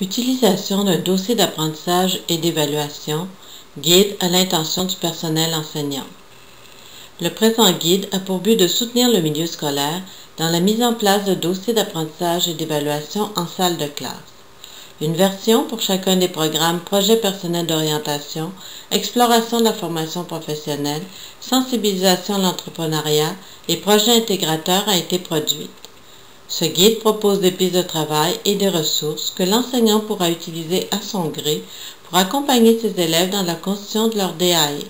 Utilisation d'un dossier d'apprentissage et d'évaluation, guide à l'intention du personnel enseignant. Le présent guide a pour but de soutenir le milieu scolaire dans la mise en place de dossiers d'apprentissage et d'évaluation en salle de classe. Une version pour chacun des programmes Projet personnel d'orientation, Exploration de la formation professionnelle, Sensibilisation à l'entrepreneuriat et Projet intégrateur a été produite. Ce guide propose des pistes de travail et des ressources que l'enseignant pourra utiliser à son gré pour accompagner ses élèves dans la construction de leur DAE.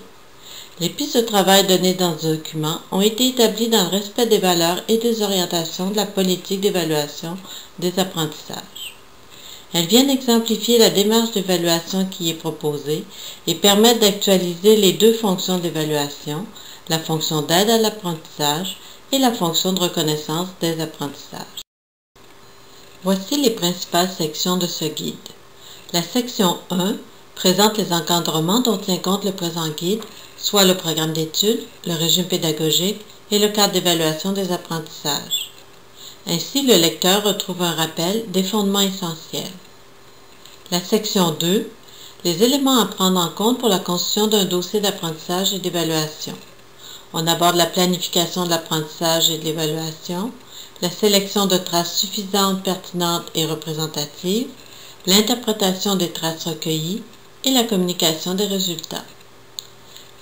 Les pistes de travail données dans ce document ont été établies dans le respect des valeurs et des orientations de la politique d'évaluation des apprentissages. Elles viennent exemplifier la démarche d'évaluation qui est proposée et permettent d'actualiser les deux fonctions d'évaluation, la fonction d'aide à l'apprentissage et la fonction de reconnaissance des apprentissages. Voici les principales sections de ce guide. La section 1 présente les encadrements dont tient compte le présent guide, soit le programme d'études, le régime pédagogique et le cadre d'évaluation des apprentissages. Ainsi, le lecteur retrouve un rappel des fondements essentiels. La section 2 les éléments à prendre en compte pour la construction d'un dossier d'apprentissage et d'évaluation. On aborde la planification de l'apprentissage et de l'évaluation, la sélection de traces suffisantes, pertinentes et représentatives, l'interprétation des traces recueillies et la communication des résultats.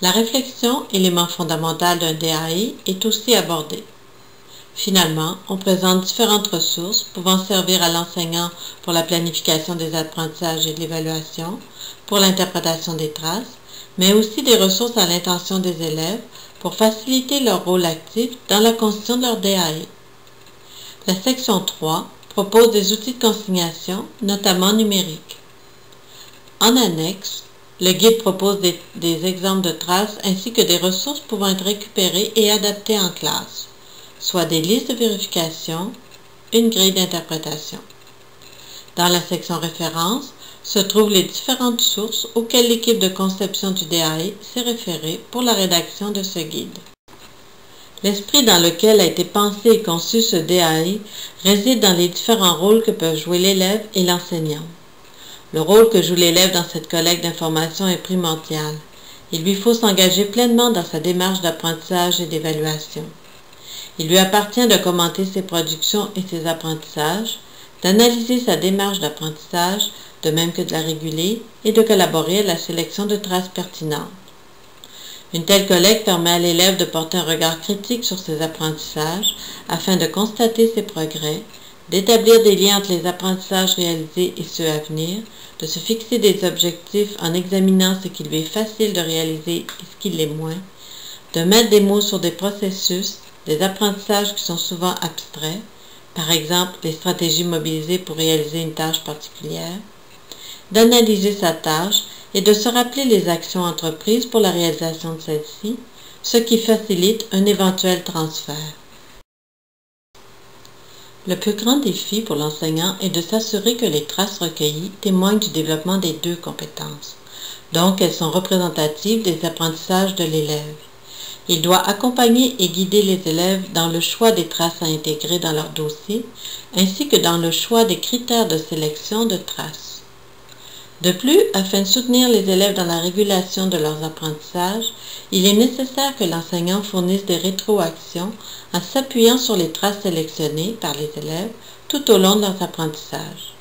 La réflexion, élément fondamental d'un DAI, est aussi abordée. Finalement, on présente différentes ressources pouvant servir à l'enseignant pour la planification des apprentissages et de l'évaluation, pour l'interprétation des traces, mais aussi des ressources à l'intention des élèves pour faciliter leur rôle actif dans la construction de leur DAE. La section 3 propose des outils de consignation, notamment numériques. En annexe, le guide propose des, des, exemples de traces ainsi que des ressources pouvant être récupérées et adaptées en classe, soit des listes de vérification, une grille d'interprétation. Dans la section références, se trouvent les différentes sources auxquelles l'équipe de conception du DAE s'est référée pour la rédaction de ce guide. L'esprit dans lequel a été pensé et conçu ce DAE réside dans les différents rôles que peuvent jouer l'élève et l'enseignant. Le rôle que joue l'élève dans cette collecte d'informations est primordial. Il lui faut s'engager pleinement dans sa démarche d'apprentissage et d'évaluation. Il lui appartient de commenter ses productions et ses apprentissages, d'analyser sa démarche d'apprentissage, de même que de la réguler, et de collaborer à la sélection de traces pertinentes. Une telle collecte permet à l'élève de porter un regard critique sur ses apprentissages afin de constater ses progrès, d'établir des liens entre les apprentissages réalisés et ceux à venir, de se fixer des objectifs en examinant ce qui lui est facile de réaliser et ce qui l'est moins, de mettre des mots sur des processus, des apprentissages qui sont souvent abstraits, par exemple les stratégies mobilisées pour réaliser une tâche particulière, d'analyser sa tâche et de se rappeler les actions entreprises pour la réalisation de celle-ci, ce qui facilite un éventuel transfert. Le plus grand défi pour l'enseignant est de s'assurer que les traces recueillies témoignent du développement des deux compétences, donc elles sont représentatives des apprentissages de l'élève. Il doit accompagner et guider les élèves dans le choix des traces à intégrer dans leur dossier, ainsi que dans le choix des critères de sélection de traces. De plus, afin de soutenir les élèves dans la régulation de leurs apprentissages, il est nécessaire que l'enseignant fournisse des rétroactions en s'appuyant sur les traces sélectionnées par les élèves tout au long de leurs apprentissages.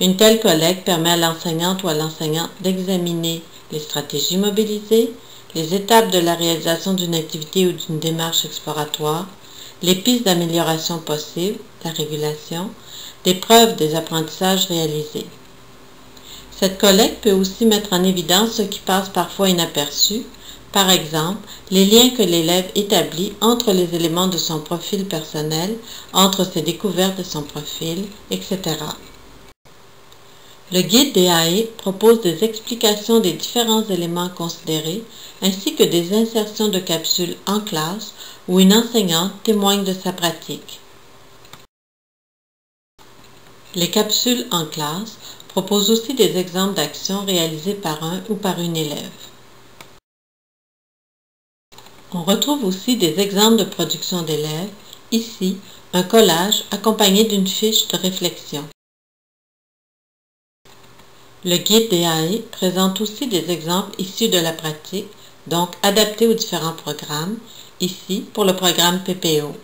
Une telle collecte permet à l'enseignante ou à l'enseignant d'examiner les stratégies mobilisées, les étapes de la réalisation d'une activité ou d'une démarche exploratoire, les pistes d'amélioration possibles, la régulation, des preuves des apprentissages réalisés. Cette collecte peut aussi mettre en évidence ce qui passe parfois inaperçu, par exemple les liens que l'élève établit entre les éléments de son profil personnel, entre ses découvertes de son profil, etc. Le guide DAE propose des explications des différents éléments considérés ainsi que des insertions de capsules en classe où une enseignante témoigne de sa pratique. Les capsules en classe propose aussi des exemples d'actions réalisées par un ou par une élève. On retrouve aussi des exemples de production d'élèves, ici un collage accompagné d'une fiche de réflexion. Le guide DAI présente aussi des exemples issus de la pratique, donc adaptés aux différents programmes, ici pour le programme PPO.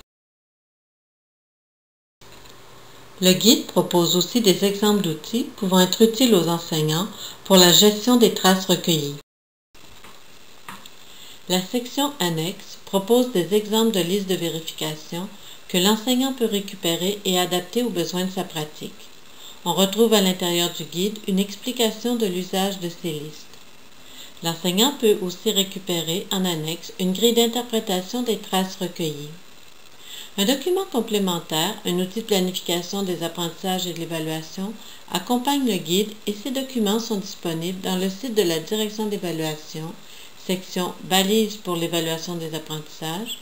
Le guide propose aussi des exemples d'outils pouvant être utiles aux enseignants pour la gestion des traces recueillies. La section annexe propose des exemples de listes de vérification que l'enseignant peut récupérer et adapter aux besoins de sa pratique. On retrouve à l'intérieur du guide une explication de l'usage de ces listes. L'enseignant peut aussi récupérer en annexe une grille d'interprétation des traces recueillies. Un document complémentaire, un outil de planification des apprentissages et de l'évaluation, accompagne le guide et ces documents sont disponibles dans le site de la Direction d'évaluation, section Balises pour l'évaluation des apprentissages,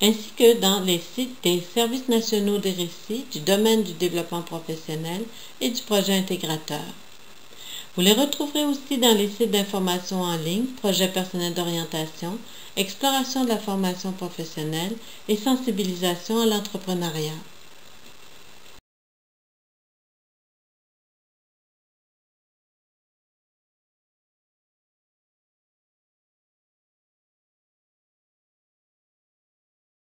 ainsi que dans les sites des services nationaux des récits, du domaine du développement professionnel et du projet intégrateur. Vous les retrouverez aussi dans les sites d'information en ligne, projet personnel d'orientation, exploration de la formation professionnelle et sensibilisation à l'entrepreneuriat.